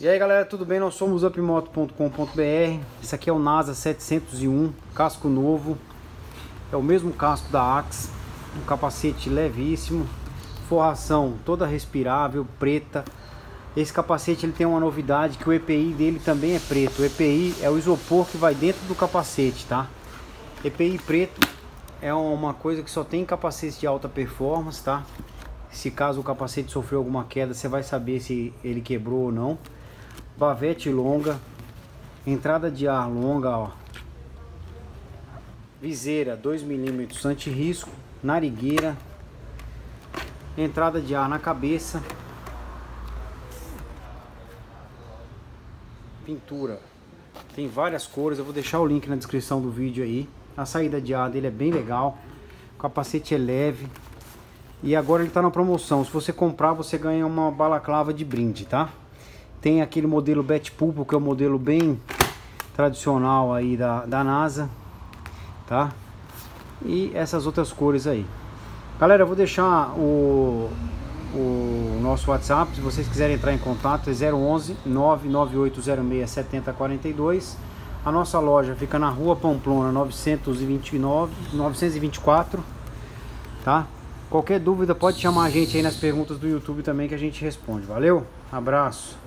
E aí galera, tudo bem? Nós somos upmoto.com.br Esse aqui é o NASA 701, casco novo É o mesmo casco da Axe Um capacete levíssimo Forração toda respirável, preta Esse capacete ele tem uma novidade que o EPI dele também é preto O EPI é o isopor que vai dentro do capacete, tá? EPI preto é uma coisa que só tem capacete de alta performance, tá? Se caso o capacete sofreu alguma queda, você vai saber se ele quebrou ou não bavete longa, entrada de ar longa, ó. Viseira 2 milímetros anti-risco, narigueira, entrada de ar na cabeça, pintura. Tem várias cores, eu vou deixar o link na descrição do vídeo aí. A saída de ar dele é bem legal. O capacete é leve. E agora ele está na promoção. Se você comprar, você ganha uma balaclava de brinde, tá? Tem aquele modelo Bet Pulpo, que é o um modelo bem tradicional aí da, da NASA, tá? E essas outras cores aí. Galera, eu vou deixar o, o nosso WhatsApp, se vocês quiserem entrar em contato, é 011 99806 7042. A nossa loja fica na rua Pamplona 929, 924, tá? Qualquer dúvida pode chamar a gente aí nas perguntas do YouTube também que a gente responde. Valeu? Abraço!